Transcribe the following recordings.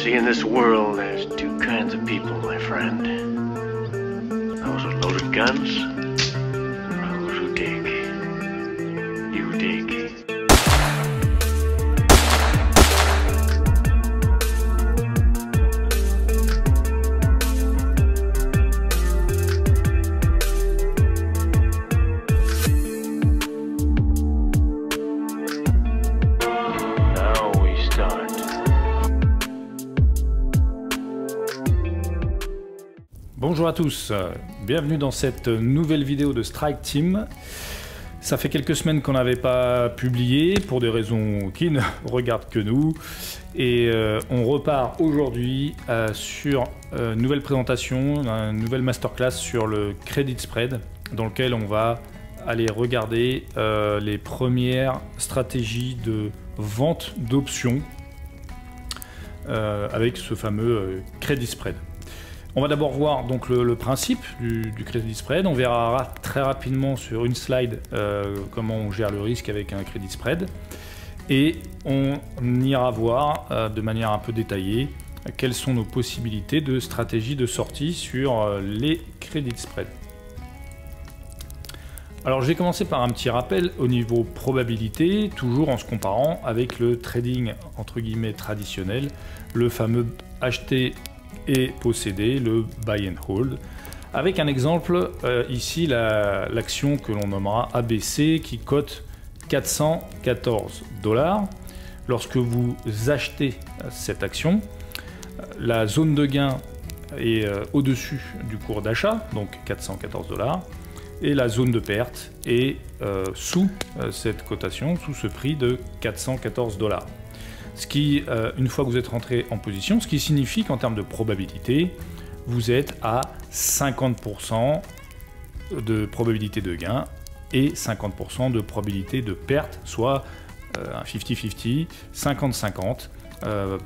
See, in this world, there's two kinds of people, my friend. Those with loaded guns, à tous, euh, bienvenue dans cette nouvelle vidéo de Strike Team. Ça fait quelques semaines qu'on n'avait pas publié pour des raisons qui ne regardent que nous. Et euh, on repart aujourd'hui euh, sur euh, une nouvelle présentation, une nouvelle masterclass sur le credit spread, dans lequel on va aller regarder euh, les premières stratégies de vente d'options euh, avec ce fameux euh, credit spread. On va d'abord voir donc le, principe du, credit spread. On verra ra- très rapidement sur une slide euh, comment on gère le risque avec un credit spread. Et on ira voir euh, de manière un peu détaillée quelles sont nos possibilités de stratégie de sortie sur euh, les credit spreads. Alors je vais commencer par un petit rappel au niveau probabilité, toujours en se comparant avec le trading entre guillemets traditionnel, le fameux acheter et posséder, le buy and hold. Avec un exemple, euh, ici la- l'action que l'on nommera ABC qui cote 414 dollars. Lorsque vous achetez cette action, la zone de gain est euh, au-dessus du cours d'achat, donc 414 dollars, et la zone de perte est euh, sous euh, cette cotation, sous ce prix de 414 dollars. Ce qui, euh, une fois que vous êtes rentré en position, ce qui signifie qu'en termes de probabilité, vous êtes à 50% de probabilité de gain et 50% de probabilité de perte, soit euh, un 50-50, 50-50, euh,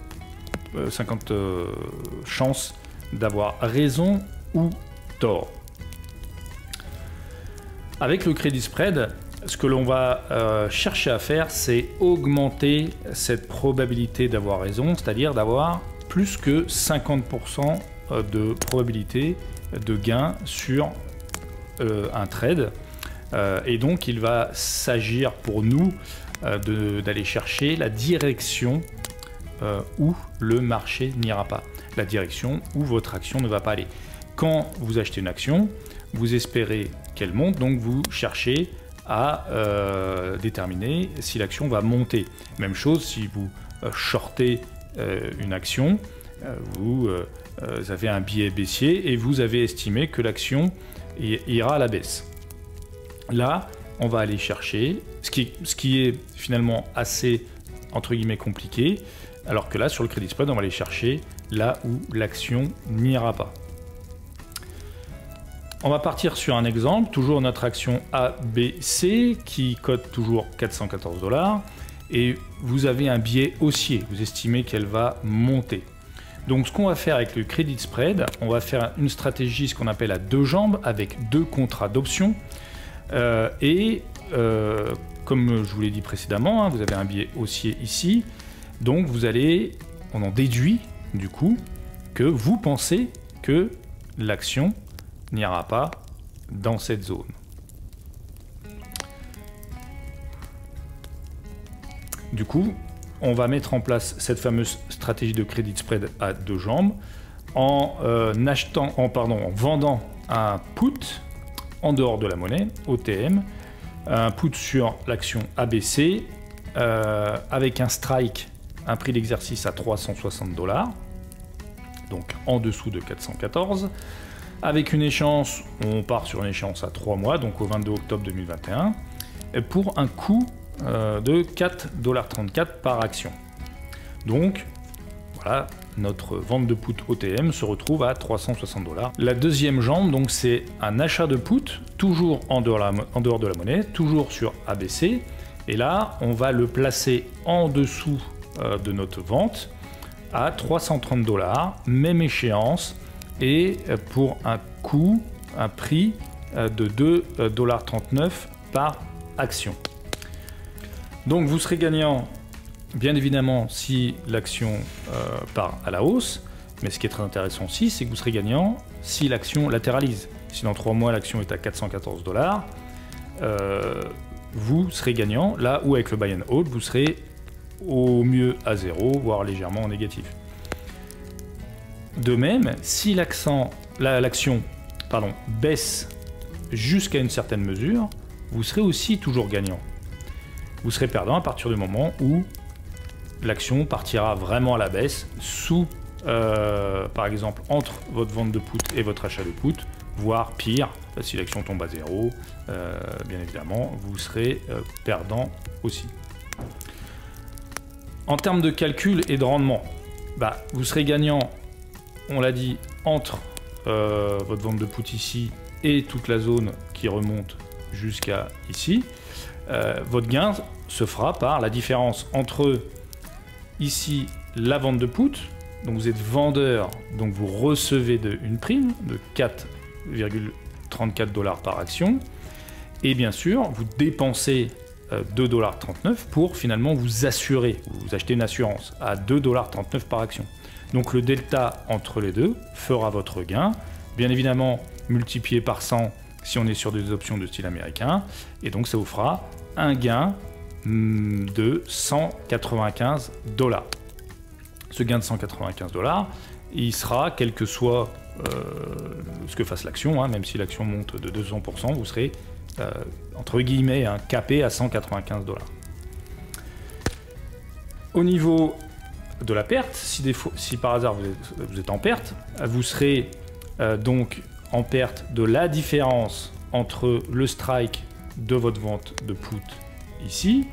euh, 50 euh, chances d'avoir raison ou tort. Avec le crédit spread, ce que l'on va euh, chercher à faire, c'est augmenter cette probabilité d'avoir raison, c'est-à-dire d'avoir plus que 50% de probabilité de gain sur euh, un trade. Euh, et donc, il va s'agir pour nous euh, d'aller chercher la direction euh, où le marché n'ira pas, la direction où votre action ne va pas aller. Quand vous achetez une action, vous espérez qu'elle monte, donc vous cherchez à euh, déterminer si l'action va monter. Même chose si vous euh, shortez euh, une action, vous, avez un biais baissier et vous avez estimé que l'action ira à la baisse. Là, on va aller chercher ce qui, ce qui est finalement assez entre guillemets compliqué, alors que là, sur le crédit spread, on va aller chercher là où l'action n'ira pas. On va partir sur un exemple, toujours notre action ABC qui cote toujours 414 dollars et vous avez un biais haussier, vous estimez qu'elle va monter. Donc ce qu'on va faire avec le credit spread, on va faire une stratégie ce qu'on appelle à deux jambes avec deux contrats d'options Euh, et euh, comme je vous l'ai dit précédemment, hein, vous avez un biais haussier ici, donc vous allez, on en déduit du coup que vous pensez que l'action n'ira pas dans cette zone. Du coup, on va mettre en place cette fameuse stratégie de credit spread à deux jambes en euh, achetant, en, pardon, en vendant un put en dehors de la monnaie, OTM, un put sur l'action ABC euh, avec un strike, un prix d'exercice à 360 dollars, donc en dessous de 414. Avec une échéance, on part sur une échéance à 3 mois, donc au 22 octobre 2021, et pour un coût euh, de 4,34$ par action. Donc, voilà, notre vente de put OTM se retrouve à 360 dollars. La deuxième jambe, donc, c'est un achat de put, toujours en dehors, la- en dehors de la monnaie, toujours sur ABC. Et là, on va le placer en dessous euh, de notre vente à 330 dollars, même échéance, et euh, pour un coût, un prix euh, de 2,39$ par action. Donc vous serez gagnant bien évidemment, si l'action part à la hausse, mais ce qui est très intéressant aussi, c'est que vous serez gagnant si l'action latéralise. Si dans 3 mois l'action est à 414 dollars, vous serez gagnant, là où avec le buy and hold, vous serez au mieux à zéro, voire légèrement en négatif. De même, si l'action baisse jusqu'à une certaine mesure, vous serez aussi toujours gagnant. Vous serez perdant à partir du moment où l'action partira vraiment à la baisse, sous, euh, par exemple, entre votre vente de put et votre achat de put, voire pire, si l'action tombe à zéro, euh, bien évidemment, vous serez euh, perdant aussi. En termes de calcul et de rendement, bah, vous serez gagnant, on l'a dit, entre euh, votre vente de put ici et toute la zone qui remonte jusqu'à ici. votre gain se fera par la différence entre ici la vente de put, donc vous êtes vendeur, donc vous recevez de, une prime de 4 34 dollars par action. Et bien sûr, vous dépensez 2,39 dollars pour finalement vous assurer, vous achetez une assurance à 2,39 dollars par action. Donc le delta entre les deux fera votre gain, bien évidemment multiplié par 100 si on est sur des options de style américain, et donc ça vous fera un gain hmm, de 195 dollars. Ce gain de 195 dollars, il sera, quel que soit euh, ce que fasse l'action, hein, même si l'action monte de 200%, vous serez euh, entre guillemets un capé à 195 dollars. Au niveau de la perte, si, par hasard vous êtes, en perte, vous serez euh, donc en perte de la différence entre le strike de votre vente de put ici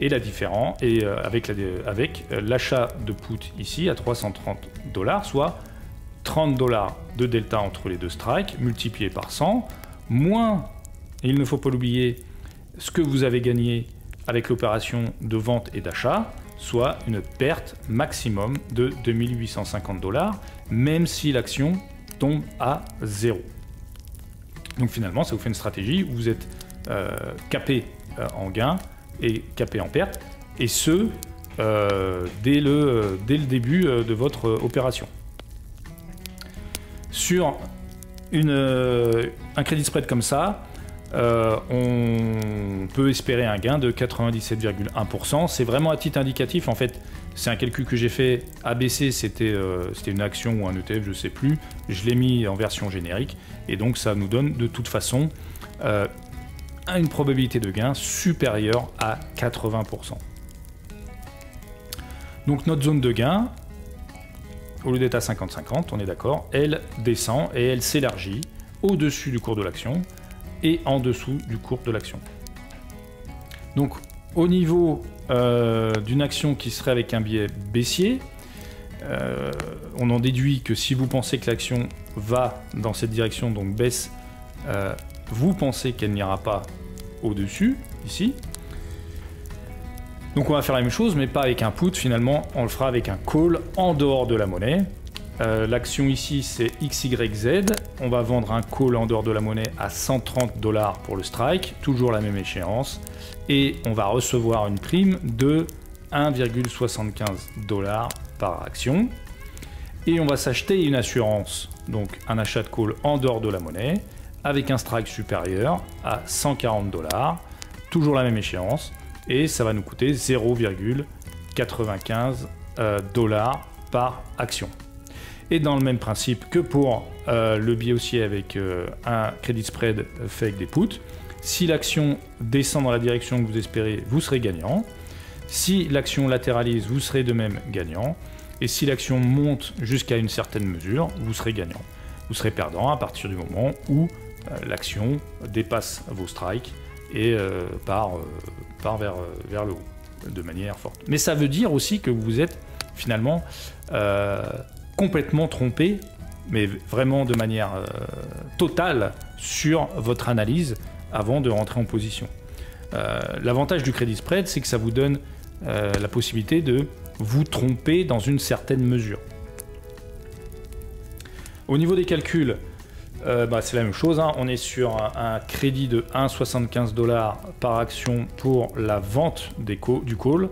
et la différence et avec l'achat de put ici à 330 dollars, soit 30 dollars de delta entre les deux strikes, multiplié par 100, moins, et il ne faut pas l'oublier, ce que vous avez gagné avec l'opération de vente et d'achat, soit une perte maximum de 2850 dollars, même si l'action tombe à zéro. Donc finalement, ça vous fait une stratégie où vous êtes euh, capé euh, en gain et capé en perte, et ce, euh, dès, le, dès le début de votre opération sur une, un crédit spread comme ça, euh, on peut espérer un gain de 97,1%. C'est vraiment à titre indicatif. En fait, c'est un calcul que j'ai fait. ABC, euh, c'était une action ou un ETF, je ne sais plus. Je l'ai mis en version générique. Et donc, ça nous donne de toute façon une probabilité de gain supérieure à 80%. Donc, notre zone de gain, au lieu d'être à 50-50, on est d'accord, elle descend et elle s'élargit au-dessus du cours de l'action et en dessous du cours de l'action. Donc au niveau euh, d'une action qui serait avec un biais baissier, euh, on en déduit que si vous pensez que l'action va dans cette direction, donc baisse, euh, vous pensez qu'elle n'ira pas au-dessus, ici, donc on va faire la même chose, mais pas avec un put finalement, on le fera avec un call en dehors de la monnaie. Euh, l'action ici c'est XYZ, on va vendre un call en dehors de la monnaie à 130 dollars pour le strike, toujours la même échéance, et on va recevoir une prime de 1,75 dollars par action. Et on va s'acheter une assurance, donc un achat de call en dehors de la monnaie, avec un strike supérieur à 140 dollars, toujours la même échéance et ça va nous coûter 0,95 euh, dollars par action. Et dans le même principe que pour euh, le billet haussier avec euh, un crédit spread fait avec des puts, si l'action descend dans la direction que vous espérez, vous serez gagnant. Si l'action latéralise, vous serez de même gagnant. Et si l'action monte jusqu'à une certaine mesure, vous serez gagnant. Vous serez perdant à partir du moment où l'action dépasse vos strikes et part vers, euh, vers le haut de manière forte. Mais ça veut dire aussi que vous êtes finalement euh, complètement trompé, mais vraiment de manière euh, totale sur votre analyse avant de rentrer en position. L'avantage du crédit spread, c'est que ça vous donne la possibilité de vous tromper dans une certaine mesure. Au niveau des calculs, euh, bah, c'est la même chose, hein. on est sur un, crédit de 1,75 dollars par action pour la vente du call.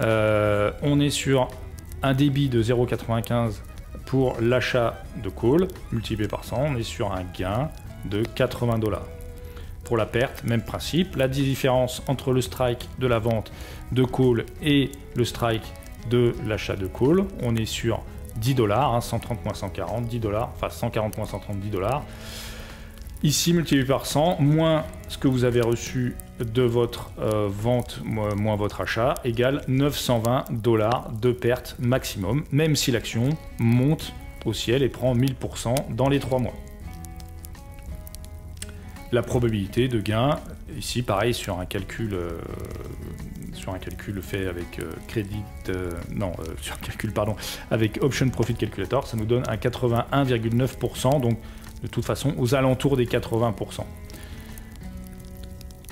Euh, on est sur un débit de 0,95 pour l'achat de call, multiplié par 100, on est sur un gain de 80 dollars. Pour la perte, même principe. La différence entre le strike de la vente de call et le strike de l'achat de call, on est sur 10 dollars, 130 moins 140, 10 dollars, enfin 140 moins 130, 10 dollars. Ici, multiplié par 100, moins ce que vous avez reçu de votre euh, vente, moins votre achat, égale 920 dollars de perte maximum, même si l'action monte au ciel et prend 1000% dans les 3 mois. La probabilité de gain, ici pareil sur un calcul, euh, sur un calcul fait avec euh, crédit, non, sur calcul pardon, avec Option Profit Calculator, ça nous donne un 81,9%, donc de toute façon aux alentours des 80%.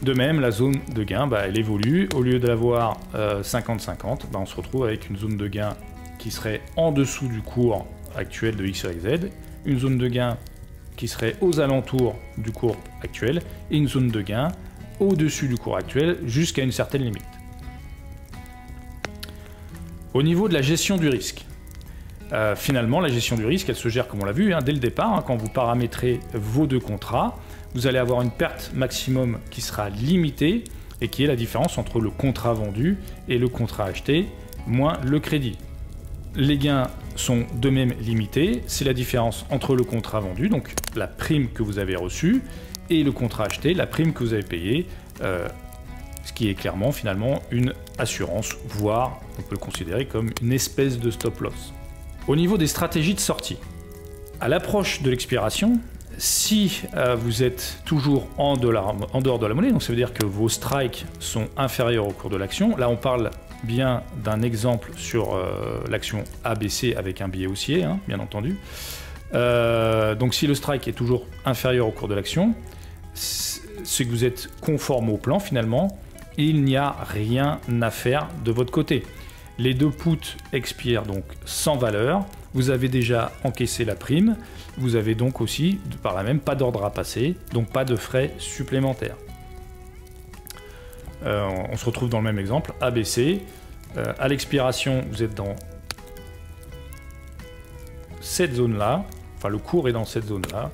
De même, la zone de gain, bah, elle évolue. Au lieu d'avoir 50-50, euh, bah, on se retrouve avec une zone de gain qui serait en dessous du cours actuel de XYZ, une zone de gain qui serait aux alentours du cours actuel, et une zone de gain au-dessus du cours actuel jusqu'à une certaine limite. Au niveau de la gestion du risque, euh, finalement, la gestion du risque, elle se gère comme on l'a vu hein, dès le départ. Hein, quand vous paramétrez vos deux contrats, vous allez avoir une perte maximum qui sera limitée et qui est la différence entre le contrat vendu et le contrat acheté moins le crédit. Les gains sont de même limités, c'est la différence entre le contrat vendu, donc la prime que vous avez reçue, et le contrat acheté, la prime que vous avez payée, euh, ce qui est clairement finalement une assurance, voire on peut le considérer comme une espèce de stop loss. Au niveau des stratégies de sortie, à l'approche de l'expiration, si euh, vous êtes toujours en, dehors de la monnaie, donc ça veut dire que vos strikes sont inférieurs au cours de l'action, là on parle bien d'un exemple sur euh, l'action ABC avec un billet haussier, hein, bien entendu. Euh, donc si le strike est toujours inférieur au cours de l'action, c'est que vous êtes conforme au plan finalement, il n'y a rien à faire de votre côté. Les deux puts expirent donc sans valeur. Vous avez déjà encaissé la prime. Vous avez donc aussi, par là même, pas d'ordre à passer, donc pas de frais supplémentaires. Euh, on se retrouve dans le même exemple, ABC. Euh, à l'expiration, vous êtes dans cette zone-là, enfin le cours est dans cette zone-là.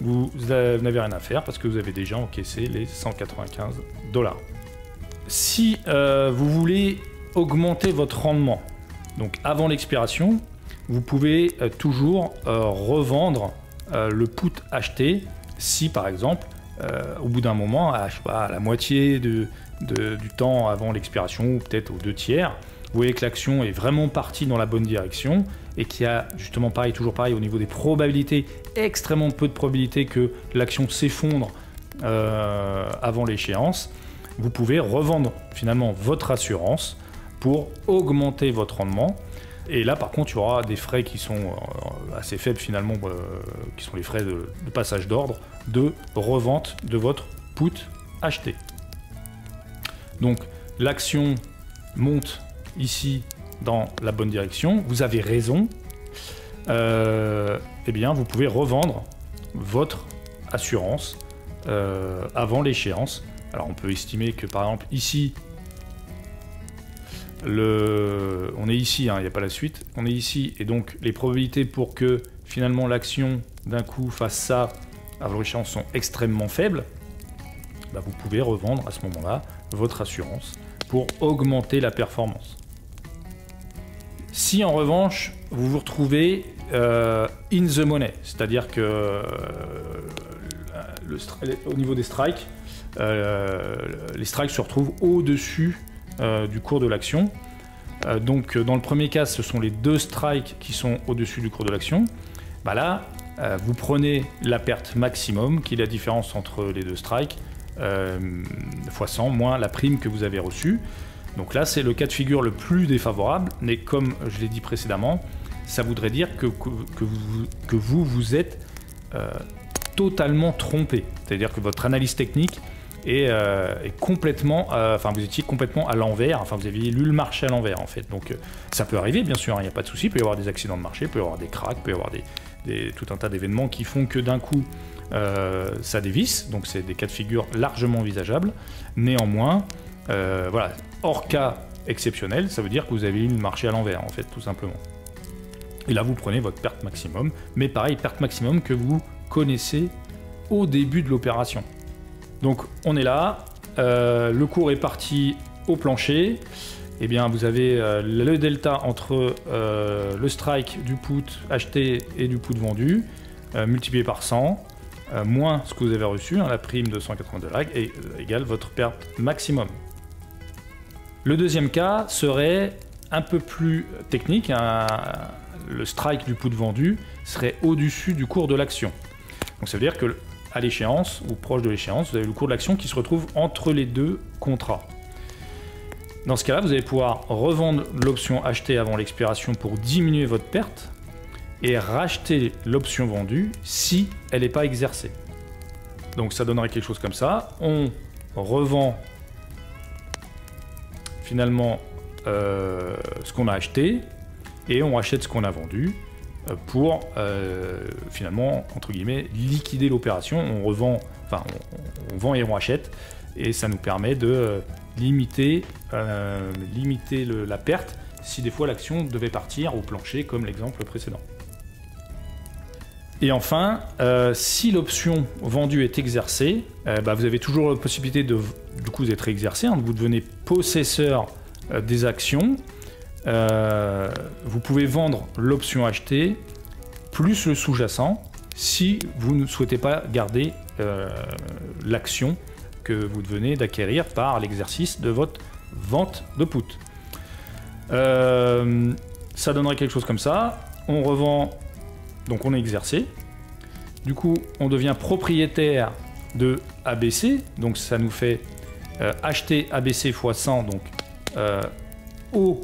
Vous, n'avez rien à faire parce que vous avez déjà encaissé les 195 dollars. Si euh, vous voulez augmenter votre rendement. Donc avant l'expiration, vous pouvez euh, toujours euh, revendre euh, le put acheté si par exemple au bout d'un moment, à, la moitié de, du temps avant l'expiration ou peut-être aux deux tiers, vous voyez que l'action est vraiment partie dans la bonne direction et qu'il y a justement pareil, toujours pareil au niveau des probabilités, extrêmement peu de probabilités que l'action s'effondre avant l'échéance, vous pouvez revendre finalement votre assurance pour augmenter votre rendement. Et là, par contre, il y aura des frais qui sont euh, assez faibles finalement, euh, qui sont les frais de, passage d'ordre de revente de votre put acheté. Donc, l'action monte ici dans la bonne direction. Vous avez raison. Euh, eh bien, vous pouvez revendre votre assurance avant l'échéance. Alors, on peut estimer que par exemple ici, on est ici, hein, il n'y a pas la suite, on est ici, et donc les probabilités pour que finalement l'action d'un coup fasse ça à vos échéances sont extrêmement faibles, bah, vous pouvez revendre à ce moment-là votre assurance pour augmenter la performance. Si en revanche vous vous retrouvez euh, in the money, c'est-à-dire que euh, au niveau des strikes, euh, les strikes se retrouvent au-dessus du cours de l'action. Euh, donc euh, dans le premier cas, ce sont les deux strikes qui sont au-dessus du cours de l'action. Bah là, vous prenez la perte maximum, qui est la différence entre les deux strikes, fois 100 moins la prime que vous avez reçue. Donc là, c'est le cas de figure le plus défavorable, mais comme je l'ai dit précédemment, ça voudrait dire que, que vous, vous êtes totalement trompé. C'est-à-dire que votre analyse technique euh, et, complètement, euh, enfin vous étiez complètement à l'envers, enfin vous aviez lu le marché à l'envers en fait. Donc euh, ça peut arriver bien sûr, il n'y a pas de souci, il peut y avoir des accidents de marché, il peut y avoir des cracks, il peut y avoir tout un tas d'événements qui font que d'un coup ça dévisse, donc c'est des cas de figure largement envisageables. Néanmoins, voilà, hors cas exceptionnel, ça veut dire que vous avez eu le marché à l'envers, en fait, tout simplement. Et là, vous prenez votre perte maximum, mais pareil, perte maximum que vous connaissez au début de l'opération. Donc, on est là, euh, le cours est parti au plancher. Eh bien, vous avez euh, le delta entre euh, le strike du put acheté et du put vendu, multiplié par 100, moins ce que vous avez reçu, hein, la prime de 182 lag, et égale votre perte maximum. Le deuxième cas serait un peu plus technique. le strike du put vendu serait au-dessus du cours de l'action. Donc ça veut dire que l'échéance, ou proche de l'échéance, vous avez le cours de l'action qui se retrouve entre les deux contrats. Dans ce cas-là, vous allez pouvoir revendre l'option achetée avant l'expiration pour diminuer votre perte et racheter l'option vendue si elle n'est pas exercée. Donc ça donnerait quelque chose comme ça. On revend finalement euh, ce qu'on a acheté et on rachète ce qu'on a vendu pour euh, finalement entre guillemets liquider l'opération. On revend, enfin on, vend et on rachète et ça nous permet de limiter, limiter la perte si des fois l'action devait partir au plancher comme l'exemple précédent. Et enfin, si l'option vendue est exercée, bah, vous avez toujours la possibilité de, du coup, d'être exercé. Hein, vous devenez possesseur des actions euh, vous pouvez vendre l'option achetée plus le sous-jacent si vous ne souhaitez pas garder euh, l'action que vous venez d'acquérir par l'exercice de votre vente de put. Euh, ça donnerait quelque chose comme ça. On revend, donc on est exercé. Du coup, on devient propriétaire de ABC. Donc ça nous fait acheter ABC x 100, donc au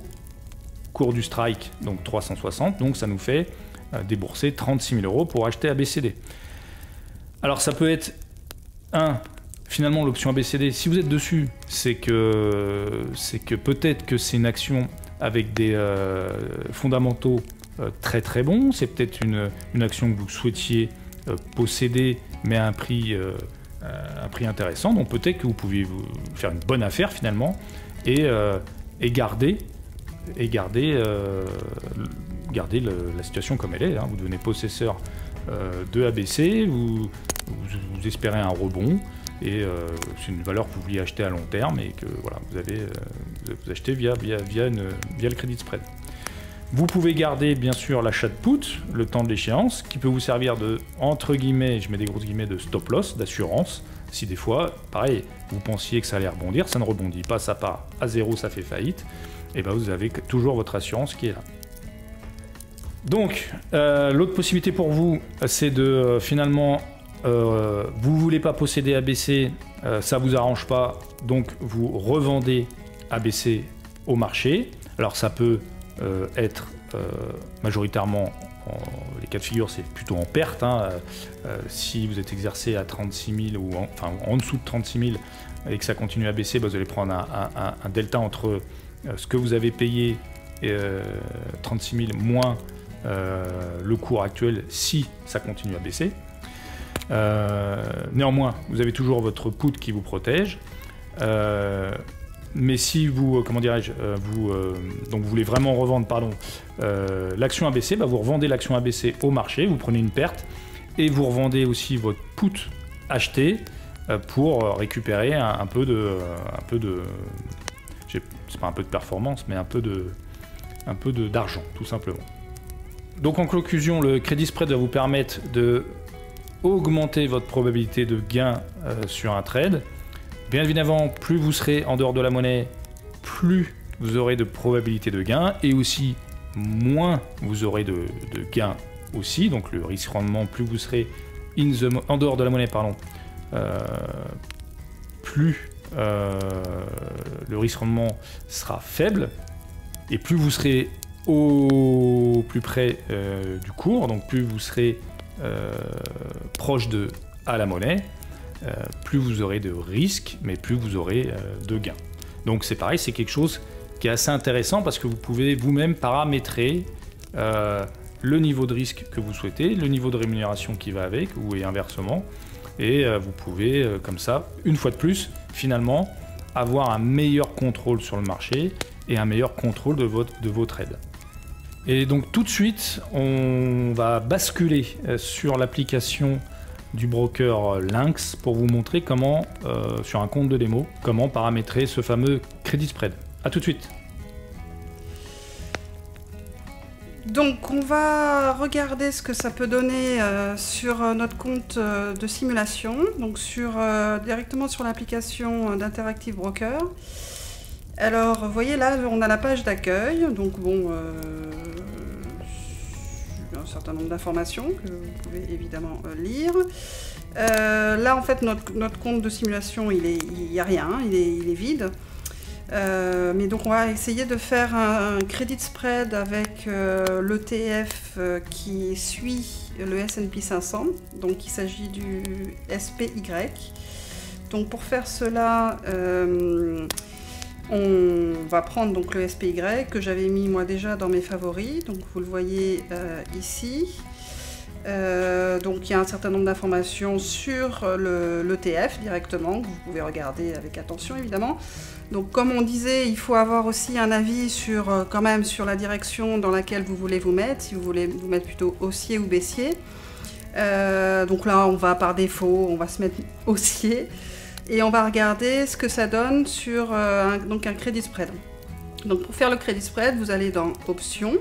cours du strike, donc 360, donc ça nous fait euh, débourser 36 000 euros pour acheter ABCD. Alors ça peut être un finalement l'option ABCD, si vous êtes dessus, c'est que c'est que peut-être que c'est une action avec des euh, fondamentaux euh, très très bons, c'est peut-être une, une, action que vous souhaitiez posséder mais à un prix, un prix intéressant, donc peut-être que vous pouvez vous faire une bonne affaire finalement et, et garder et garder, euh, garder la situation comme elle est. Hein. Vous devenez possesseur euh, de ABC, vous, espérez un rebond, et euh, c'est une valeur que vous vouliez acheter à long terme et que voilà, vous, avez, achetez via, via le crédit spread. Vous pouvez garder bien sûr l'achat de put, le temps de l'échéance, qui peut vous servir de, entre guillemets, je mets des grosses guillemets, de stop loss, d'assurance. Si des fois, pareil, vous pensiez que ça allait rebondir, ça ne rebondit pas, ça part à zéro, ça fait faillite et ben vous avez toujours votre assurance qui est là. Donc, euh, l'autre possibilité pour vous, c'est de euh, finalement, euh, vous voulez pas posséder ABC, ça vous arrange pas, donc vous revendez ABC au marché. Alors ça peut être majoritairement, les cas de figure, c'est plutôt en perte. Hein. si vous êêtes exercé à 36 000 ou en, enfin en dessous de 36 000 et que ça continue à baisser, bah, vous allez prendre un delta entre euh, ce que vous avez payé 36 euh, 000 moins euh, le cours actuel si ça continue à baisser. néanmoins, vous avez toujours votre put qui vous protège. mais si vous, comment dirais-je, vous, donc vous voulez vraiment revendre, pardon, l'action ABC, bah vous revendez l'action ABC au marché, vous prenez une perte et vous revendez aussi votre put acheté pour récupérer un, peu de, un peu de, pas un peu de performance, mais un peu de, un peu d'argent, tout simplement. Donc en conclusion, le crédit spread va vous permettre de augmenter votre probabilité de gain euh, sur un trade. Bien évidemment, plus vous serez en dehors de la monnaie, plus vous aurez de probabilité de gain, et aussi moins vous aurez de, gains aussi. Donc le risque rendement, plus vous serez en dehors de la monnaie, pardon, euh, plus le risque rendement sera faible, et plus vous serez au plus près euh, du cours, donc plus vous serez euh, proche de à la monnaie, plus vous aurez de risques, mais plus vous aurez de gains. Donc c'est pareil, c'est quelque chose qui est assez intéressant parce que vous pouvez vous-même paramétrer le niveau de risque que vous souhaitez, le niveau de rémunération qui va avec, ou et inversement, et vous pouvez comme ça, une fois de plus, finalement avoir un meilleur contrôle sur le marché et un meilleur contrôle de, votre, de vos trades. Et donc tout de suite, on va basculer euh, sur l'application du broker Lynx pour vous montrer comment, euh, sur un compte de démo, comment paramétrer ce fameux credit spread. A tout de suite. Donc on va regarder ce que ça peut donner euh, sur euh, notre compte de simulation, donc directement sur l'application d'Interactive Broker. Alors vous voyez là on a la page d'accueil, donc bon un certain nombre d'informations que vous pouvez évidemment euh, lire. Euh, là, en fait, notre, compte de simulation, il n'y a rien, il est, vide. Euh, mais donc, on va essayer de faire un, credit spread avec l'ETF qui suit le S&P 500. Donc, il s'agit du SPY. Donc, pour faire cela, on va prendre donc le SPY que j'avais mis moi déjà dans mes favoris, donc vous le voyez euh, ici. Euh, donc il y a un certain nombre d'informations sur l'ETF directement, que vous pouvez regarder avec attention évidemment. Donc comme on disait, il faut avoir aussi un avis sur euh, quand même sur la direction dans laquelle vous voulez vous mettre, si vous voulez vous mettre plutôt haussier ou baissier. donc là on va par défaut, on va se mettre haussier et on va regarder ce que ça donne sur euh, un, donc un crédit spread. Donc pour faire le crédit spread, vous allez dans Options.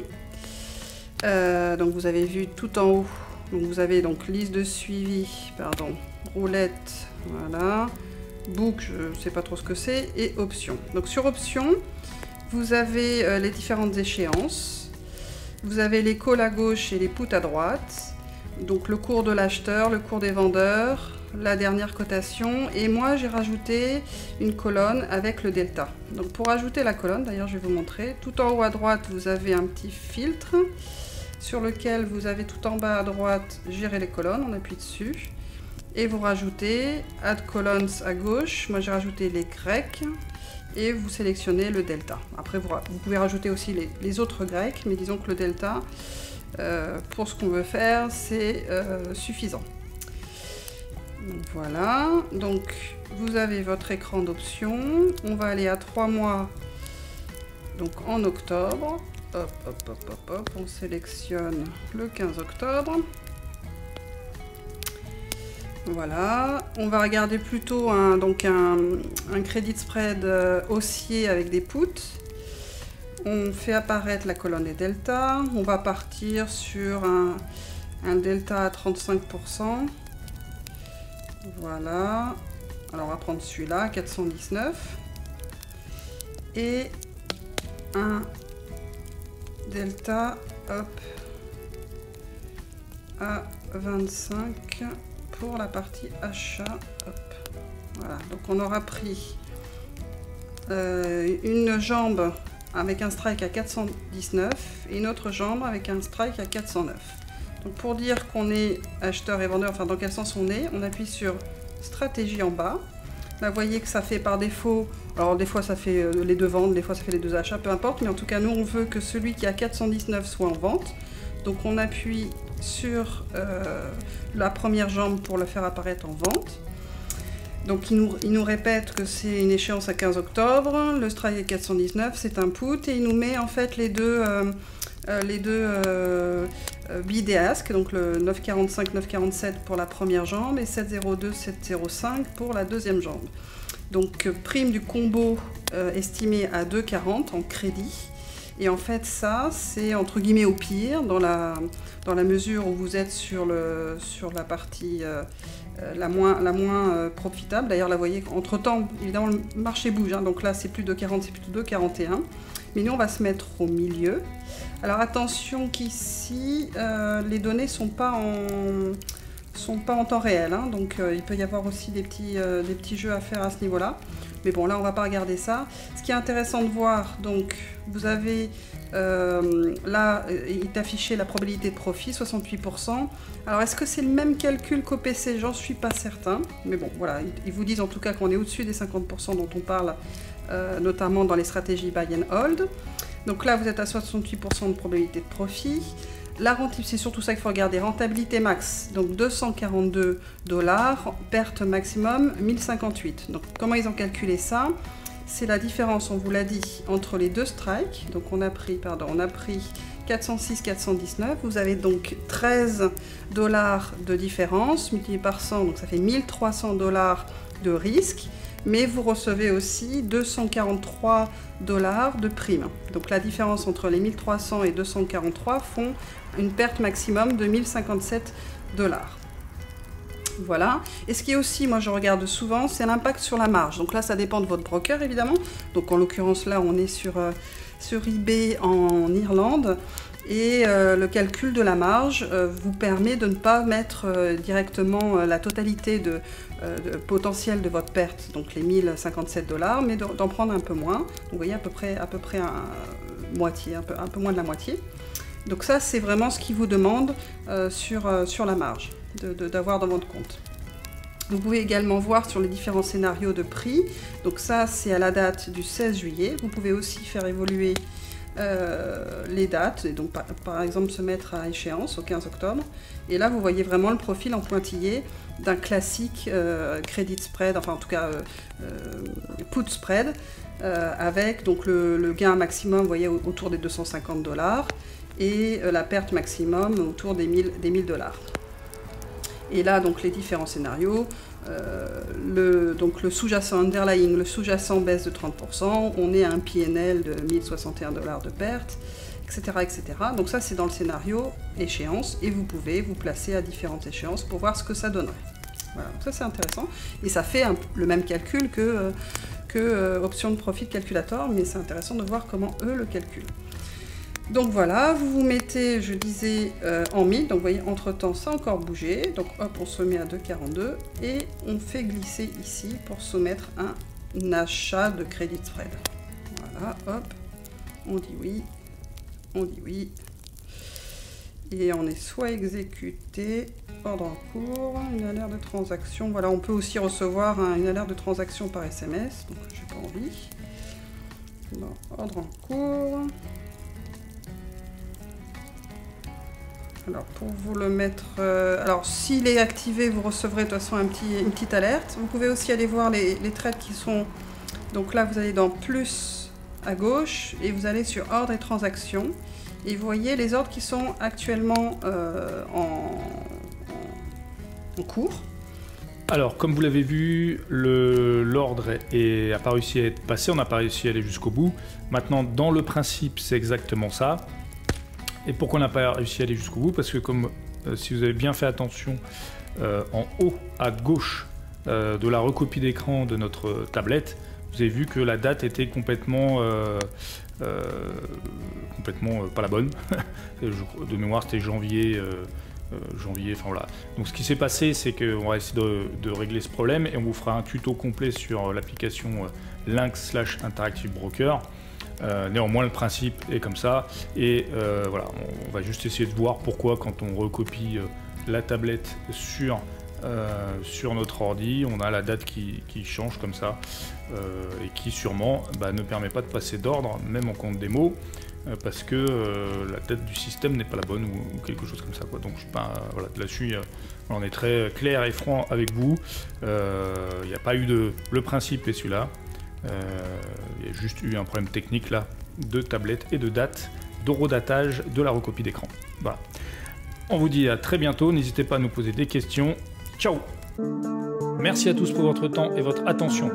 Euh, donc vous avez vu tout en haut. Donc vous avez donc liste de suivi, pardon, roulette, voilà, book, je ne sais pas trop ce que c'est, et options. Donc sur options, vous avez euh, les différentes échéances. Vous avez les calls à gauche et les puts à droite. Donc le cours de l'acheteur, le cours des vendeurs, la dernière cotation et moi j'ai rajouté une colonne avec le delta. Donc pour ajouter la colonne, d'ailleurs je vais vous montrer, tout en haut à droite vous avez un petit filtre sur lequel vous avez tout en bas à droite gérer les colonnes, on appuie dessus et vous rajoutez add columns à gauche, moi j'ai rajouté les grecs et vous sélectionnez le delta. Après vous, pouvez rajouter aussi les, autres grecs mais disons que le delta euh, pour ce qu'on veut faire c'est euh, suffisant. Voilà, donc vous avez votre écran d'options. On va aller à 3 mois, donc en octobre. Hop, hop, hop, hop, hop, on sélectionne le 15 octobre. Voilà, on va regarder plutôt un, donc un, un credit spread euh, haussier avec des puts. On fait apparaître la colonne des delta. On va partir sur un, un delta à 35%. Voilà. Alors on va prendre celui-là, 419. Et un delta, hop, à 25 pour la partie achat. Hop. Voilà, donc on aura pris euh, une jambe avec un strike à 419 et une autre jambe avec un strike à 409. Donc pour dire qu'on est acheteur et vendeur, enfin dans quel sens on est, on appuie sur stratégie en bas. Là, vous voyez que ça fait par défaut, alors des fois ça fait euh, les deux ventes, des fois ça fait les deux achats, peu importe, mais en tout cas nous on veut que celui qui a 419 soit en vente. Donc on appuie sur euh, la première jambe pour le faire apparaître en vente. Donc il nous, il nous répète que c'est une échéance à 15 octobre, le strike est 419, c'est un put, et il nous met en fait les deux, euh, deux euh, bidéasque, donc le 945-947 pour la première jambe et 702-705 pour la deuxième jambe. Donc euh, prime du combo euh, estimé à 2,40 en crédit. Et en fait ça c'est entre guillemets au pire dans la, dans la mesure où vous êtes sur, le, sur la partie la moins, la moins profitable. D'ailleurs là vous voyez entre temps évidemment le marché bouge, hein. donc là c'est plus de 40, c'est plutôt de 41. Mais nous on va se mettre au milieu. Alors attention qu'ici, euh, les données ne sont, pas en, sont pas en temps réel, hein. donc euh, il peut y avoir aussi des petits, euh, des petits jeux à faire à ce niveau-là. Mais bon, là, on va pas regarder ça. Ce qui est intéressant de voir, donc, vous avez là, il est affiché la probabilité de profit, 68%. Alors, est-ce que c'est le même calcul qu'au PC J'en suis pas certain. Mais bon, voilà, ils vous disent en tout cas qu'on est au-dessus des 50% dont on parle, notamment dans les stratégies buy and hold. Donc là, vous êtes à 68% de probabilité de profit. La rentabilité, c'est surtout ça qu'il faut regarder. Rentabilité max, donc 242 dollars, perte maximum 1058. Donc comment ils ont calculé ça? C'est la différence, on vous l'a dit, entre les deux strikes. Donc on a pris, pardon, on a pris 406, 419. Vous avez donc 13 dollars de différence multiplié par 100, donc ça fait 1300 dollars de risque. Mais vous recevez aussi 243 dollars de prime. Donc la différence entre les 1300 et 243 font une perte maximum de 1057 dollars. Voilà. Et ce qui est aussi, moi je regarde souvent, c'est l'impact sur la marge. Donc là, ça dépend de votre broker évidemment. Donc en l'occurrence là, on est sur, euh, sur eBay en Irlande. Et euh, le calcul de la marge euh, vous permet de ne pas mettre directement la totalité de, potentiel de votre perte, donc les 1057 dollars, mais d'en prendre un peu moins. Vous voyez à peu près, à peu près un, moitié, un peu, un peu moins de la moitié. Donc ça, c'est vraiment ce qui vous demande sur, sur la marge d'avoir dans votre compte. Vous pouvez également voir sur les différents scénarios de prix. Donc ça, c'est à la date du 16 juillet. Vous pouvez aussi faire évoluer euh, les dates, et donc par, exemple se mettre à échéance au 15 octobre. Et là, vous voyez vraiment le profil en pointillé d'un classique euh, credit spread, enfin en tout cas euh, put spread, avec donc le, gain maximum, vous voyez, autour des 250 dollars et la perte maximum autour des 1000 dollars. Et là, donc les différents scénarios, le, donc le sous-jacent underlying, le sous-jacent baisse de 30%, on est à un PNL de 1061 dollars de perte, etc., etc. Donc ça, c'est dans le scénario échéance, et vous pouvez vous placer à différentes échéances pour voir ce que ça donnerait. Voilà, donc ça c'est intéressant, et ça fait le même calcul que, euh, que euh, option de profit calculator, mais c'est intéressant de voir comment eux le calculent. Donc voilà, vous vous mettez, je disais, euh, en 1000. Donc vous voyez, entre-temps, ça a encore bougé. Donc hop, on se met à 2,42 et on fait glisser ici pour soumettre un achat de crédit spread. Voilà, hop, on dit oui, on dit oui. Et on est soit exécuté, ordre en cours, une alerte de transaction. Voilà, on peut aussi recevoir une alerte de transaction par SMS, donc j'ai pas envie. Bon, ordre en cours. Alors pour vous le mettre, euh, alors s'il est activé, vous recevrez de toute façon une petite alerte. Vous pouvez aussi aller voir les, trades qui sont, donc là vous allez dans plus à gauche et vous allez sur ordre et transactions et vous voyez les ordres qui sont actuellement euh, en, en, cours. Alors, comme vous l'avez vu, l'ordre n'a pas réussi à être passé, on n'a pas réussi à aller jusqu'au bout. Maintenant, dans le principe, c'est exactement ça. Et pourquoi on n'a pas réussi à aller jusqu'au bout? Parce que comme euh, si vous avez bien fait attention, euh, en haut à gauche euh, de la recopie d'écran de notre tablette, vous avez vu que la date était complètement, complètement pas la bonne. de mémoire, c'était janvier. janvier, enfin voilà. Donc ce qui s'est passé, c'est qu'on va essayer de, de, régler ce problème et on vous fera un tuto complet sur l'application Lynx slash Interactive Broker. Euh, néanmoins, le principe est comme ça. Et euh, voilà, on, va juste essayer de voir pourquoi, quand on recopie euh, la tablette sur, notre ordi, on a la date qui, change comme ça et qui sûrement bah, ne permet pas de passer d'ordre, même en compte démo. Parce que la date du système n'est pas la bonne ou, quelque chose comme ça. Donc, pas, voilà, là-dessus, on est très clair et franc avec vous. Il n'y a pas eu de. Le principe est celui-là. Euh, il y a juste eu un problème technique là, de tablette et de date, d'horodatage de la recopie d'écran. Voilà. On vous dit à très bientôt, n'hésitez pas à nous poser des questions. Ciao Merci à tous pour votre temps et votre attention.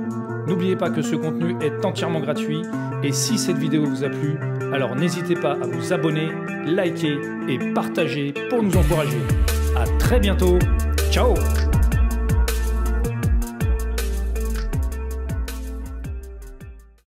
N'oubliez pas que ce contenu est entièrement gratuit et si cette vidéo vous a plu, alors n'hésitez pas à vous abonner, liker et partager pour nous encourager. A très bientôt. Ciao